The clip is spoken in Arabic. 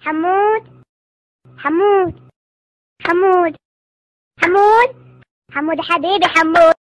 حمود حمود حمود حمود حمود حبيبي حمود.